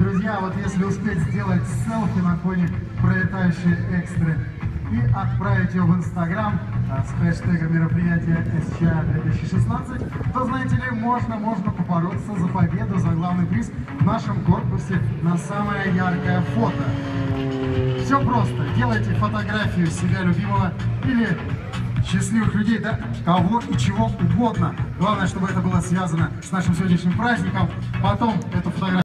Друзья, вот если успеть сделать селфи на фоне пролетающей экстры и отправить ее в Инстаграм а, с хэштегом мероприятия SCA 2016, то, знаете ли, можно, можно попороться за победу, за главный приз в нашем корпусе на самое яркое фото. Все просто. Делайте фотографию себя любимого или счастливых людей, да, кого и чего угодно. Главное, чтобы это было связано с нашим сегодняшним праздником. Потом эту фотографию